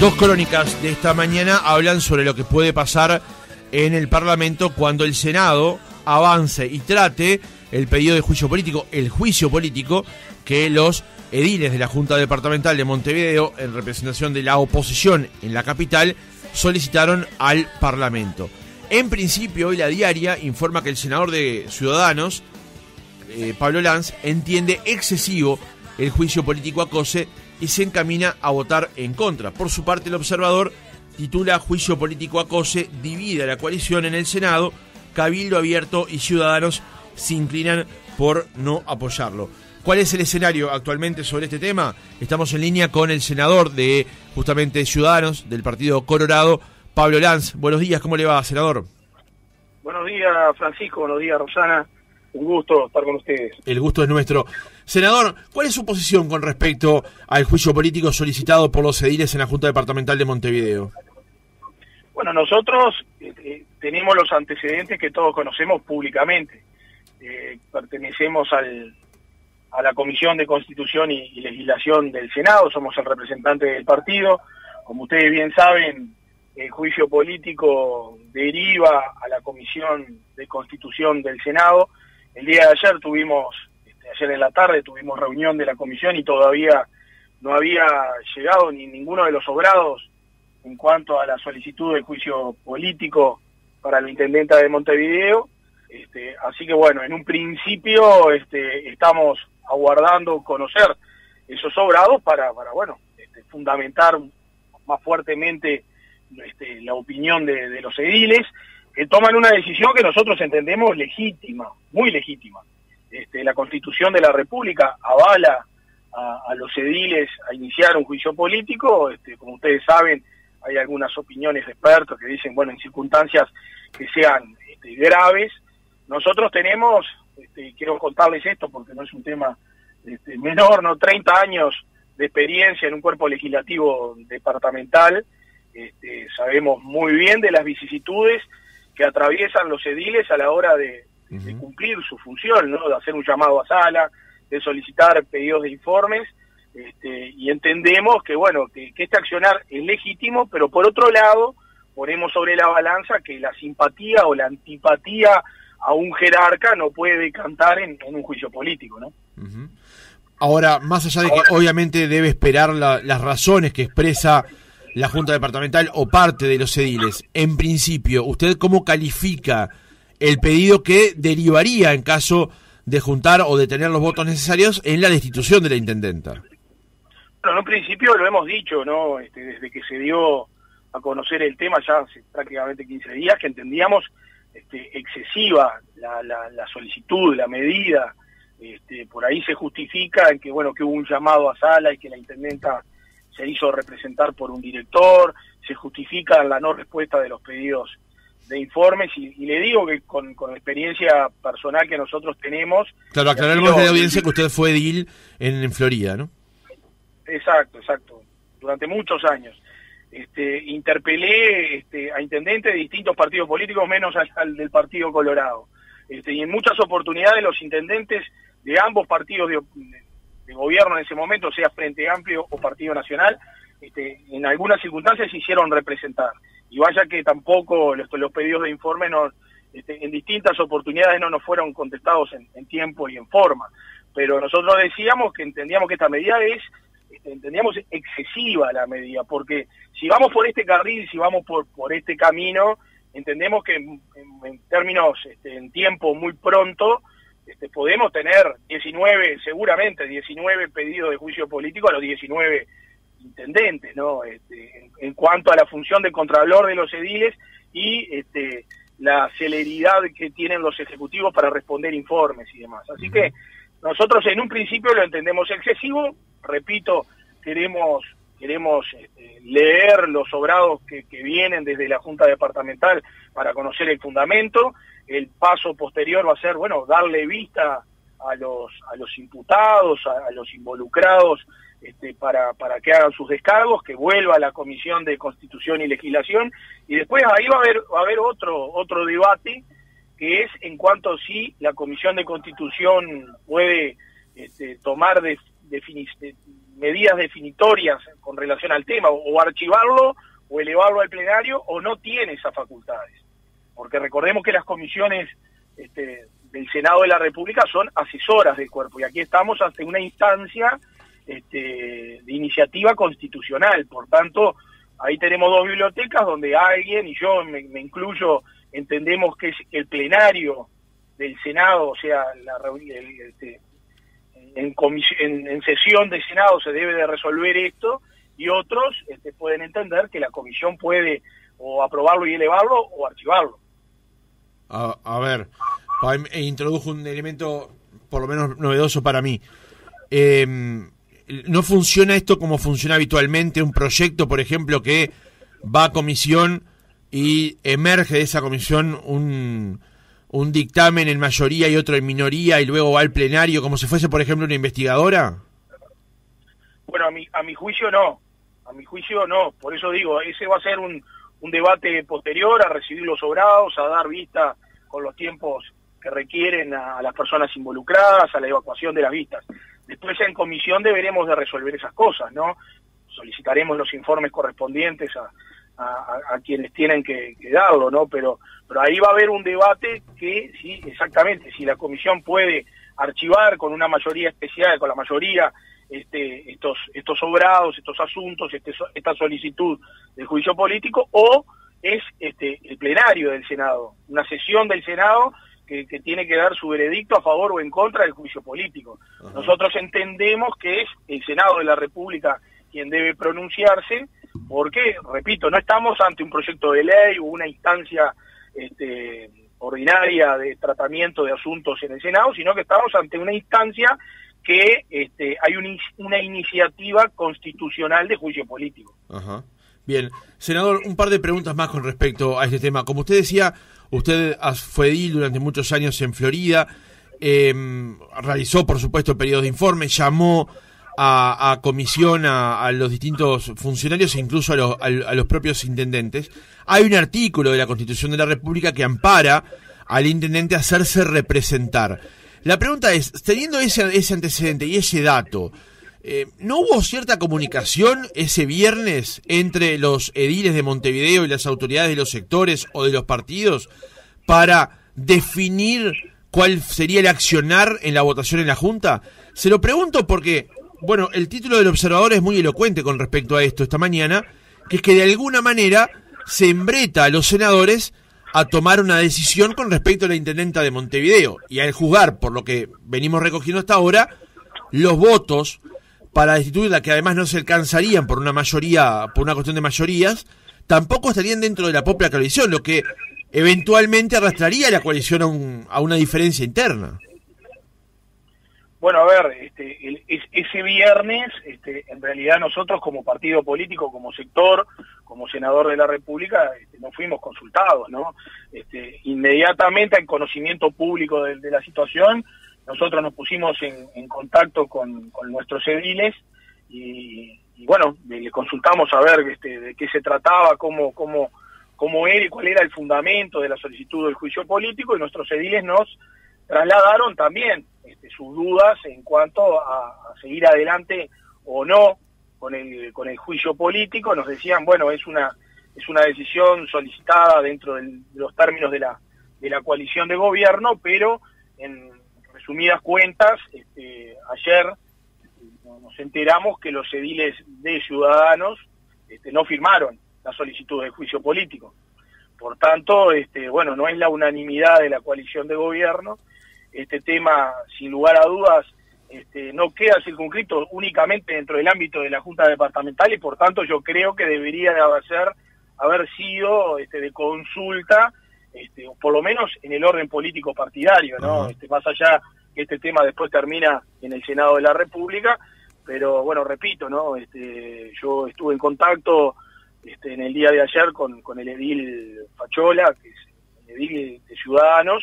Dos crónicas de esta mañana hablan sobre lo que puede pasar en el Parlamento cuando el Senado avance y trate el pedido de juicio político, el juicio político que los ediles de la Junta Departamental de Montevideo, en representación de la oposición en la capital, solicitaron al Parlamento. En principio, hoy la diaria informa que el senador de Ciudadanos, eh, Pablo Lanz, entiende excesivo el juicio político a Cose y se encamina a votar en contra. Por su parte, el observador titula Juicio político a Cose divide la coalición en el Senado, Cabildo Abierto y Ciudadanos se inclinan por no apoyarlo. ¿Cuál es el escenario actualmente sobre este tema? Estamos en línea con el senador de justamente Ciudadanos del Partido Colorado, Pablo Lanz. Buenos días, ¿cómo le va, senador? Buenos días, Francisco. Buenos días, Rosana. Un gusto estar con ustedes. El gusto es nuestro. Senador, ¿cuál es su posición con respecto al juicio político solicitado por los ediles en la Junta Departamental de Montevideo? Bueno, nosotros eh, eh, tenemos los antecedentes que todos conocemos públicamente. Eh, pertenecemos al, a la Comisión de Constitución y, y, Legislación del Senado, somos el representante del partido. Como ustedes bien saben, el juicio político deriva a la Comisión de Constitución del Senado el día de ayer tuvimos, este, ayer en la tarde tuvimos reunión de la comisión y todavía no había llegado ni ninguno de los obrados en cuanto a la solicitud de juicio político para la intendenta de Montevideo. Este, así que bueno, en un principio este, estamos aguardando conocer esos obrados para, para bueno, fundamentar más fuertemente la opinión de los ediles que toman una decisión que nosotros entendemos legítima, muy legítima. Este, la Constitución de la República avala a, los ediles a iniciar un juicio político, este, como ustedes saben, hay algunas opiniones de expertos que dicen, bueno, en circunstancias que sean este, graves, nosotros tenemos, quiero contarles esto porque no es un tema menor, ¿no? 30 años de experiencia en un cuerpo legislativo departamental, sabemos muy bien de las vicisitudes que atraviesan los ediles a la hora de, cumplir su función, ¿no? de hacer un llamado a sala, de solicitar pedidos de informes, este, y entendemos que, bueno, que, este accionar es legítimo, pero por otro lado, ponemos sobre la balanza que la simpatía o la antipatía a un jerarca no puede cantar en, un juicio político, ¿no? Ahora, más allá de que obviamente debe esperar las razones que expresa la Junta Departamental o parte de los ediles. En principio, ¿usted cómo califica el pedido que derivaría en caso de juntar o de tener los votos necesarios en la destitución de la intendenta? Bueno, en principio lo hemos dicho, ¿no? Este, desde que se dio a conocer el tema ya hace prácticamente 15 días, que entendíamos este, excesiva la, la, solicitud, la medida, este, por ahí se justifica en que, bueno, que hubo un llamado a sala y que la intendenta se hizo representar por un director, se justifica la no respuesta de los pedidos de informes y, le digo que con, con, la experiencia personal que nosotros tenemos... Claro, aclaremos de audiencia que usted fue edil en, en, Florida, ¿no? Exacto, exacto, durante muchos años. Este, interpelé este, a intendentes de distintos partidos políticos, menos al, del Partido Colorado. Este, y en muchas oportunidades los intendentes de ambos partidos de, de gobierno en ese momento, sea Frente Amplio o Partido Nacional, este, en algunas circunstancias se hicieron representar. Y vaya que tampoco los, pedidos de informe este, en distintas oportunidades no nos fueron contestados en, tiempo y en forma. Pero nosotros decíamos que entendíamos que esta medida es, este, entendíamos excesiva la medida, porque si vamos por este carril, si vamos por, por este camino, entendemos que en, términos, en tiempo muy pronto, este, podemos tener 19, seguramente 19 pedidos de juicio político a los 19 intendentes, ¿no? Este, en, cuanto a la función de contralor de los ediles y este, la celeridad que tienen los ejecutivos para responder informes y demás. Así que nosotros en un principio lo entendemos excesivo, repito, queremos queremos este, leer los obrados que, vienen desde la Junta Departamental para conocer el fundamento. El paso posterior va a ser, bueno, darle vista a los, a los imputados, a, los involucrados, este, para, para que hagan sus descargos, que vuelva a la Comisión de Constitución y Legislación, y después ahí va a haber, va a haber otro, otro debate, que es en cuanto si la Comisión de Constitución puede este, tomar de, medidas definitorias con relación al tema, o, archivarlo o elevarlo al plenario, o no tiene esas facultades. Porque recordemos que las comisiones este, del Senado de la República son asesoras del cuerpo, y aquí estamos ante una instancia este, de iniciativa constitucional, por tanto, ahí tenemos dos bibliotecas donde alguien, y yo me, incluyo, entendemos que es el plenario del Senado, o sea, la, el, este, en, en, sesión de Senado se debe de resolver esto y otros este, pueden entender que la comisión puede o aprobarlo y elevarlo o archivarlo. A, ver, e introdujo un elemento por lo menos novedoso para mí. Em, ¿No funciona esto como funciona habitualmente un proyecto, por ejemplo, que va a comisión y emerge de esa comisión un, un dictamen en mayoría y otro en minoría y luego va al plenario como si fuese, por ejemplo, una investigadora? Bueno, a mi, a mi juicio no, a mi juicio no, por eso digo, ese va a ser un, un debate posterior a recibir los sobrados, a dar vista con los tiempos que requieren a, las personas involucradas, a la evacuación de las vistas. Después en comisión deberemos de resolver esas cosas, ¿no? Solicitaremos los informes correspondientes a, a, quienes tienen que, darlo, ¿no? Pero, pero ahí va a haber un debate que, sí, exactamente, si la comisión puede archivar con una mayoría especial, con la mayoría, este, estos, estos obrados, estos asuntos, este, esta solicitud del juicio político, o es este, el plenario del Senado, una sesión del Senado que, tiene que dar su veredicto a favor o en contra del juicio político. Nosotros entendemos que es el Senado de la República quien debe pronunciarse, porque, repito, no estamos ante un proyecto de ley o una instancia este, ordinaria de tratamiento de asuntos en el Senado, sino que estamos ante una instancia que este, hay una iniciativa constitucional de juicio político. Bien, senador, un par de preguntas más con respecto a este tema. Como usted decía, usted fue edil durante muchos años en Florida, em, realizó, por supuesto, periodos de informe, llamó a, comisión a, los distintos funcionarios e incluso a, los propios intendentes. Hay un artículo de la Constitución de la República que ampara al intendente a hacerse representar. La pregunta es, teniendo ese, antecedente y ese dato, eh, ¿no hubo cierta comunicación ese viernes entre los ediles de Montevideo y las autoridades de los sectores o de los partidos para definir cuál sería el accionar en la votación en la Junta? Se lo pregunto porque bueno, el título del observador es muy elocuente con respecto a esto esta mañana, que es que de alguna manera se embreta a los senadores a tomar una decisión con respecto a la intendenta de Montevideo y al juzgar, por lo que venimos recogiendo hasta ahora, los votos para destituirla, que además no se alcanzarían por una mayoría, por una cuestión de mayorías, tampoco estarían dentro de la propia coalición, lo que eventualmente arrastraría a la coalición a, un, a una diferencia interna. Bueno, a ver, este, ese viernes, este, en realidad nosotros como partido político, como sector, como senador de la República, este, no fuimos consultados, ¿no? Este, inmediatamente en conocimiento público de, la situación, nosotros nos pusimos en, contacto con, nuestros ediles y, bueno, le consultamos a ver este, de qué se trataba, cómo, cómo, cómo era y cuál era el fundamento de la solicitud del juicio político y nuestros ediles nos trasladaron también sus dudas en cuanto a, seguir adelante o no con el, con el juicio político. Nos decían, bueno, es una, es una decisión solicitada dentro de los términos de la, de la coalición de gobierno, pero en resumidas cuentas, este, ayer nos enteramos que los ediles de Ciudadanos este, no firmaron la solicitud de juicio político. Por tanto, este, bueno, no es la unanimidad de la coalición de gobierno este tema, sin lugar a dudas, este, no queda circunscrito únicamente dentro del ámbito de la Junta Departamental y por tanto yo creo que debería de haber, haber sido este, de consulta, este, por lo menos en el orden político partidario, ¿no? este, más allá que este tema después termina en el Senado de la República, pero bueno, repito, ¿no? Este, yo estuve en contacto este, en el día de ayer con, con el edil Fachola, que es el edil de Ciudadanos,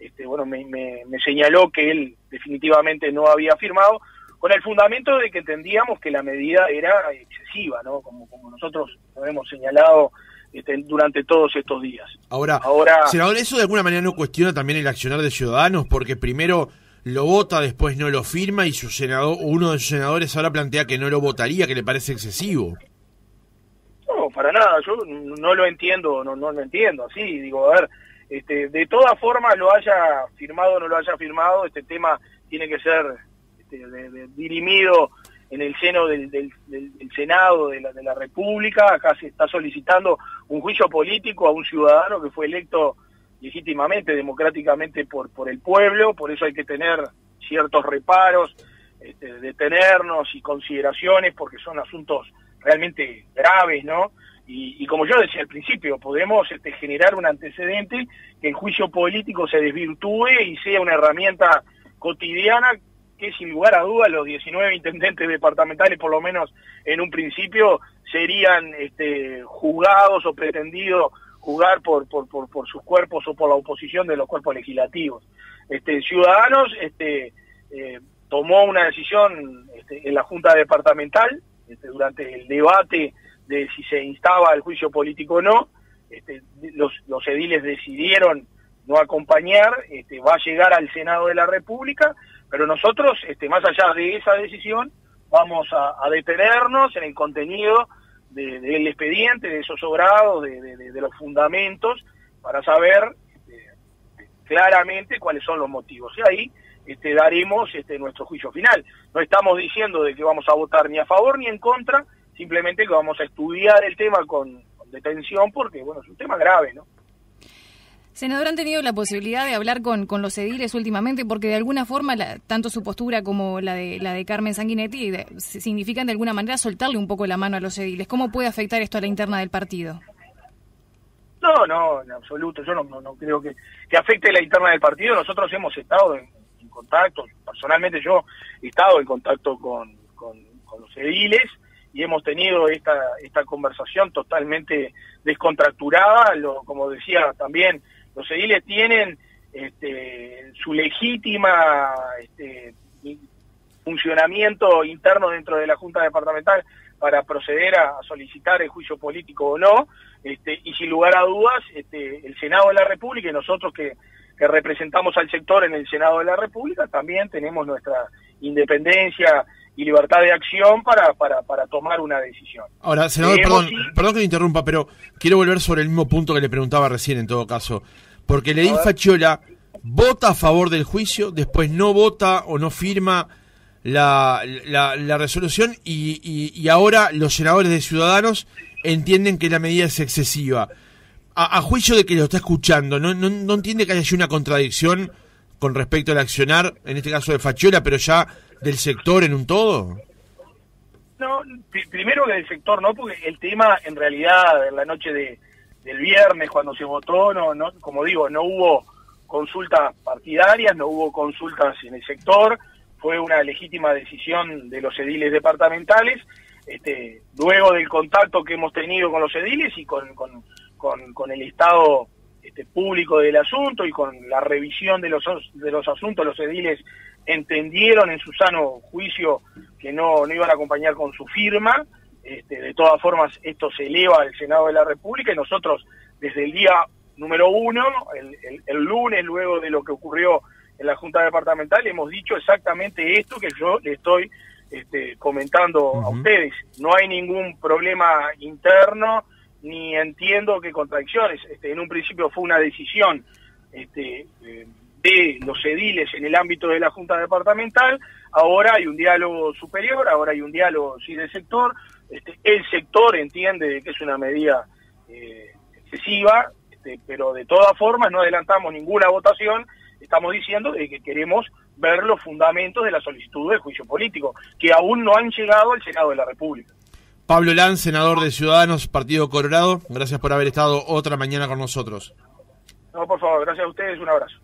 este, bueno, me, señaló que él definitivamente no había firmado, con el fundamento de que entendíamos que la medida era excesiva, ¿no? Como, como nosotros lo hemos señalado este, durante todos estos días. Ahora, Ahora, senador, eso de alguna manera no cuestiona también el accionar de ciudadanos, porque primero lo vota, después no lo firma y su senador, uno de sus senadores ahora plantea que no lo votaría, que le parece excesivo. No, para nada, yo no lo entiendo, no, no lo entiendo, así, digo, a ver, este, de todas formas lo haya firmado o no lo haya firmado, este tema tiene que ser este, dirimido en el seno del, Senado de la, de la República, acá se está solicitando un juicio político a un ciudadano que fue electo legítimamente, democráticamente por, por el pueblo, por eso hay que tener ciertos reparos, este, detenernos y consideraciones, porque son asuntos realmente graves, ¿no? Y, como yo decía al principio, podemos este, generar un antecedente que el juicio político se desvirtúe y sea una herramienta cotidiana que sin lugar a dudas los 19 intendentes departamentales, por lo menos en un principio, serían este, juzgados o pretendidos jugar por, por, por, sus cuerpos o por la oposición de los cuerpos legislativos. Este, Ciudadanos este, eh, tomó una decisión en la Junta Departamental durante el debate de si se instaba al juicio político o no. Este, los, los ediles decidieron no acompañar, este, va a llegar al Senado de la República, pero nosotros, este, más allá de esa decisión, vamos a, detenernos en el contenido del expediente, de esos obrados, de, los fundamentos, para saber claramente cuáles son los motivos. Y ahí daremos nuestro juicio final. No estamos diciendo de que vamos a votar ni a favor ni en contra, simplemente que vamos a estudiar el tema con, con detención porque, bueno, es un tema grave, ¿no? Senador, ¿han tenido la posibilidad de hablar con, con los ediles últimamente? Porque de alguna forma, tanto su postura como la de, la de Carmen Sanguinetti significan de alguna manera soltarle un poco la mano a los ediles. ¿Cómo puede afectar esto a la interna del partido? No, no, en absoluto. Yo no, no, creo que, que, afecte la interna del partido. Nosotros hemos estado en, contacto, personalmente yo he estado en contacto con, con, con los ediles y hemos tenido esta, esta conversación totalmente descontracturada, como decía también los ediles tienen este, su legítima este, funcionamiento interno dentro de la Junta Departamental para proceder a, solicitar el juicio político o no, este, y sin lugar a dudas, el Senado de la República y nosotros que representamos al sector en el Senado de la República también tenemos nuestra independencia y libertad de acción para, para, para tomar una decisión. Ahora, senador, perdón, perdón que me interrumpa, pero quiero volver sobre el mismo punto que le preguntaba recién en todo caso. Porque le di Fachiola vota a favor del juicio, después no vota o no firma la, la, resolución y, y, ahora los senadores de Ciudadanos entienden que la medida es excesiva. A, juicio de que lo está escuchando, ¿no, no, no entiende que haya una contradicción con respecto al accionar, en este caso de Fachiola, pero ya del sector en un todo? No, primero que del sector no, porque el tema en realidad en la noche de, del viernes cuando se votó, no, no, como digo, no hubo consultas partidarias, no hubo consultas en el sector, fue una legítima decisión de los ediles departamentales, este, luego del contacto que hemos tenido con los ediles y con, con, con, el estado este, público del asunto y con la revisión de los, de los asuntos, los ediles entendieron en su sano juicio que no, no iban a acompañar con su firma. Este, de todas formas, esto se eleva al Senado de la República y nosotros desde el día número uno, el, el, lunes, luego de lo que ocurrió en la Junta Departamental, hemos dicho exactamente esto que yo le estoy este, comentando a ustedes. No hay ningún problema interno, ni entiendo qué contradicciones. Este, en un principio fue una decisión este, eh, de los ediles en el ámbito de la Junta Departamental, ahora hay un diálogo superior, ahora hay un diálogo sí del sector, este, el sector entiende que es una medida eh, excesiva, este, pero de todas formas no adelantamos ninguna votación, estamos diciendo de que queremos ver los fundamentos de la solicitud de juicio político, que aún no han llegado al Senado de la República. Pablo Lanz, senador de Ciudadanos, Partido Colorado, gracias por haber estado otra mañana con nosotros. No, por favor, gracias a ustedes, un abrazo.